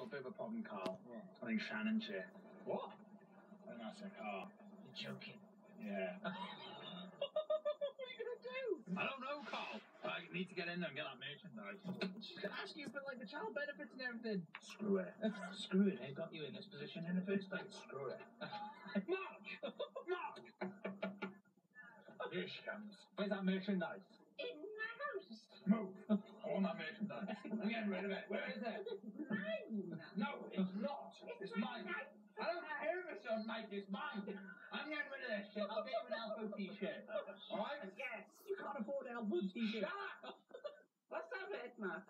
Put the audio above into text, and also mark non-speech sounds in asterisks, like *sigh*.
got a bit of a problem, Carl. I think Shannon's here. What? And that's a car. You're joking. Yeah. *laughs* what are you gonna do? I don't know, Carl. I need to get in there and get that merchandise. She's gonna ask you for like the child benefits and everything. Screw it. *laughs* Screw it, they got you in this position in the first place. Screw it. *laughs* Mark! Mark! Here she comes. Where's that merchandise? In my house. Move. Want that merchandise. I'm getting rid of it. Where is it? I'm getting rid of that shit. I'll get you an Alpha t-shirt. Alright? Yes. You can't afford Alpha t-shirt. Shut up!